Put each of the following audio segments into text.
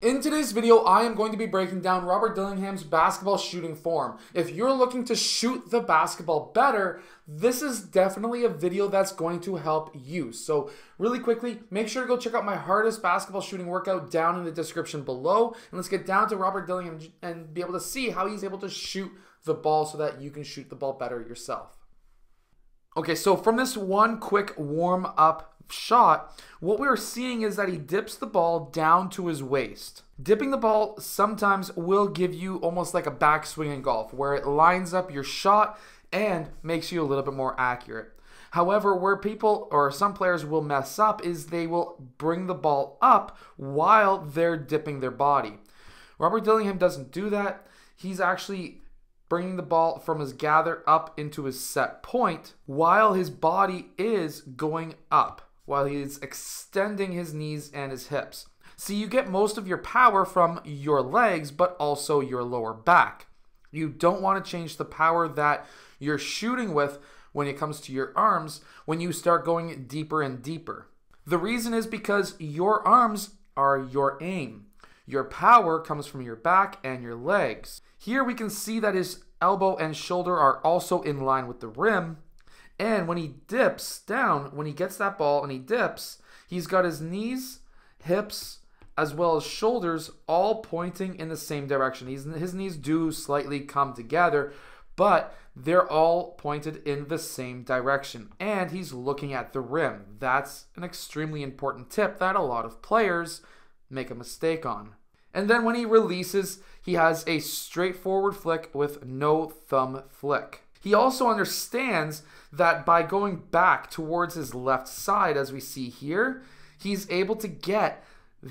In today's video, I am going to be breaking down Robert Dillingham's basketball shooting form. If you're looking to shoot the basketball better, this is definitely a video that's going to help you. So really quickly, make sure to go check out my hardest basketball shooting workout down in the description below. And let's get down to Robert Dillingham and be able to see how he's able to shoot the ball so that you can shoot the ball better yourself. Okay, so from this one quick warm up shot, what we're seeing is that he dips the ball down to his waist. Dipping the ball sometimes will give you almost like a backswing in golf, where it lines up your shot and makes you a little bit more accurate. However, where people or some players will mess up is they will bring the ball up while they're dipping their body. Robert Dillingham doesn't do that. He's actually bringing the ball from his gather up into his set point while his body is going up while he's extending his knees and his hips. See, you get most of your power from your legs, but also your lower back. You don't want to change the power that you're shooting with when it comes to your arms when you start going deeper and deeper. The reason is because your arms are your aim. Your power comes from your back and your legs. Here we can see that his elbow and shoulder are also in line with the rim, and when he dips down, when he gets that ball and he dips, he's got his knees, hips, as well as shoulders all pointing in the same direction. He's, his knees do slightly come together, but they're all pointed in the same direction. And he's looking at the rim. That's an extremely important tip that a lot of players make a mistake on. And then when he releases, he has a straightforward flick with no thumb flick. He also understands that by going back towards his left side, as we see here, he's able to get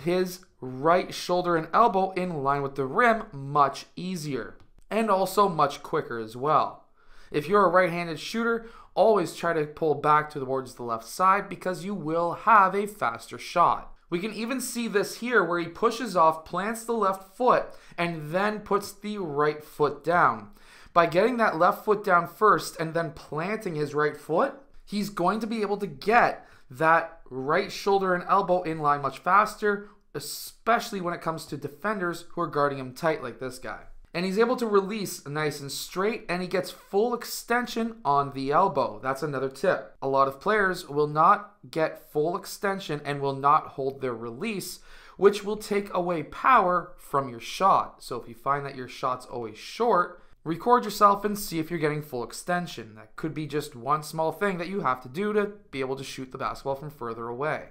his right shoulder and elbow in line with the rim much easier and also much quicker as well. If you're a right handed shooter, always try to pull back towards the left side because you will have a faster shot. We can even see this here where he pushes off, plants the left foot, and then puts the right foot down. By getting that left foot down first and then planting his right foot, he's going to be able to get that right shoulder and elbow in line much faster, especially when it comes to defenders who are guarding him tight like this guy. And he's able to release nice and straight, and he gets full extension on the elbow. That's another tip. A lot of players will not get full extension and will not hold their release, which will take away power from your shot. So if you find that your shot's always short, Record yourself and see if you're getting full extension. That could be just one small thing that you have to do to be able to shoot the basketball from further away.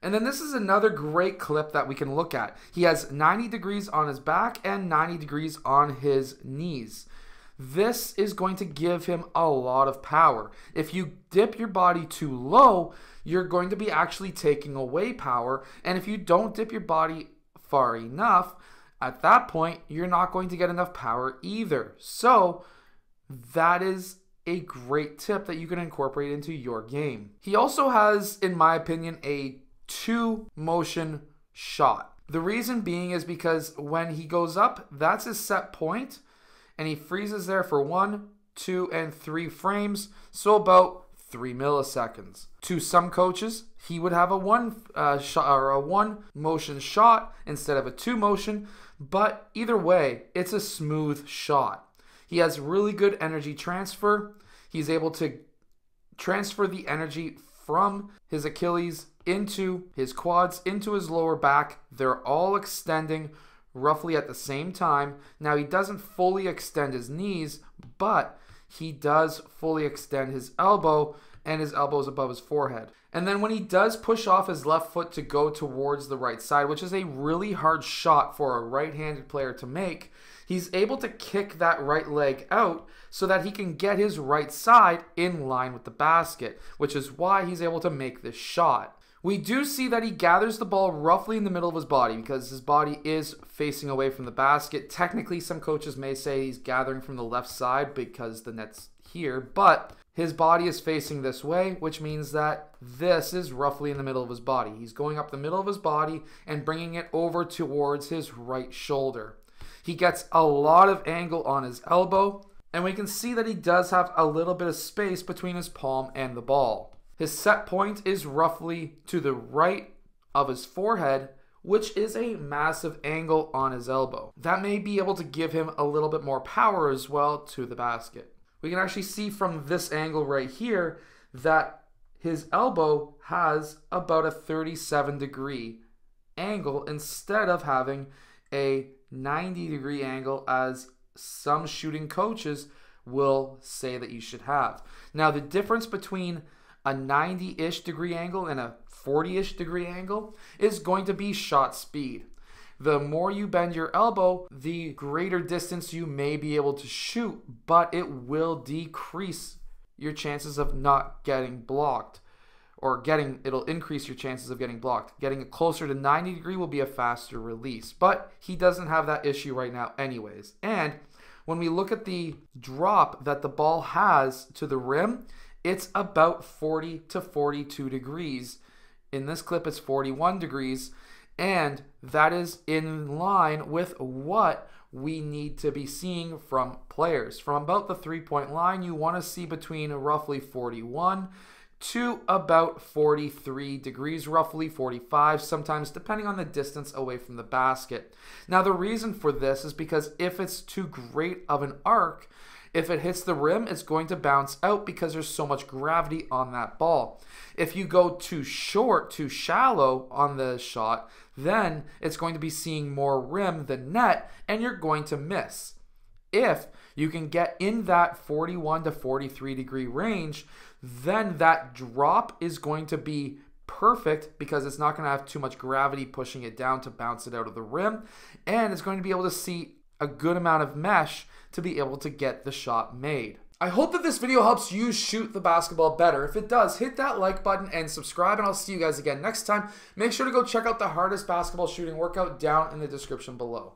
And then this is another great clip that we can look at. He has 90 degrees on his back and 90 degrees on his knees. This is going to give him a lot of power. If you dip your body too low, you're going to be actually taking away power. And if you don't dip your body far enough, at that point, you're not going to get enough power either. So, that is a great tip that you can incorporate into your game. He also has, in my opinion, a two motion shot. The reason being is because when he goes up, that's his set point, and he freezes there for one, two, and three frames. So, about three milliseconds. To some coaches, he would have a one uh, shot or a one motion shot instead of a two motion, but either way, it's a smooth shot. He has really good energy transfer. He's able to transfer the energy from his Achilles into his quads, into his lower back. They're all extending roughly at the same time. Now, he doesn't fully extend his knees, but he does fully extend his elbow and his elbows above his forehead. And then when he does push off his left foot to go towards the right side, which is a really hard shot for a right handed player to make, he's able to kick that right leg out so that he can get his right side in line with the basket, which is why he's able to make this shot. We do see that he gathers the ball roughly in the middle of his body because his body is facing away from the basket. Technically, some coaches may say he's gathering from the left side because the net's here, but his body is facing this way, which means that this is roughly in the middle of his body. He's going up the middle of his body and bringing it over towards his right shoulder. He gets a lot of angle on his elbow, and we can see that he does have a little bit of space between his palm and the ball. His set point is roughly to the right of his forehead, which is a massive angle on his elbow. That may be able to give him a little bit more power as well to the basket. We can actually see from this angle right here that his elbow has about a 37 degree angle instead of having a 90 degree angle as some shooting coaches will say that you should have. Now, the difference between a 90 ish degree angle and a 40 ish degree angle is going to be shot speed. The more you bend your elbow, the greater distance you may be able to shoot, but it will decrease your chances of not getting blocked or getting it'll increase your chances of getting blocked. Getting closer to 90 degree will be a faster release, but he doesn't have that issue right now anyways. And when we look at the drop that the ball has to the rim, it's about 40 to 42 degrees. In this clip, it's 41 degrees, and that is in line with what we need to be seeing from players. From about the three point line, you want to see between roughly 41 to about 43 degrees, roughly 45, sometimes depending on the distance away from the basket. Now, the reason for this is because if it's too great of an arc, if it hits the rim, it's going to bounce out because there's so much gravity on that ball. If you go too short, too shallow on the shot, then it's going to be seeing more rim than net and you're going to miss. If you can get in that 41 to 43 degree range, then that drop is going to be perfect because it's not going to have too much gravity pushing it down to bounce it out of the rim. And it's going to be able to see a good amount of mesh to be able to get the shot made. I hope that this video helps you shoot the basketball better. If it does, hit that like button and subscribe, and I'll see you guys again next time. Make sure to go check out the hardest basketball shooting workout down in the description below.